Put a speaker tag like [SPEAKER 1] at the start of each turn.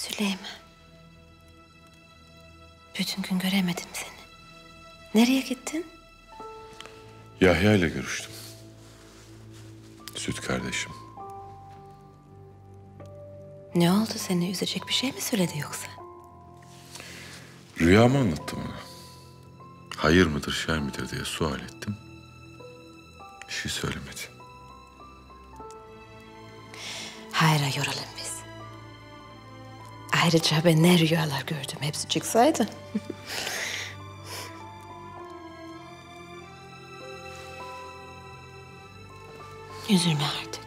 [SPEAKER 1] Süleyman. Bütün gün göremedim seni. Nereye gittin?
[SPEAKER 2] Yahya ile görüştüm. Süt kardeşim.
[SPEAKER 1] Ne oldu seni üzecek bir şey mi söyledi yoksa?
[SPEAKER 2] Rüyamı anlattım ona. Hayır mıdır, şer midir diye sual ettim. Bir şey söylemedi.
[SPEAKER 1] Hayra yoralım. Ayrıca ben ne rüyalar gördüm hepsi çıksaydı. Üzülme artık.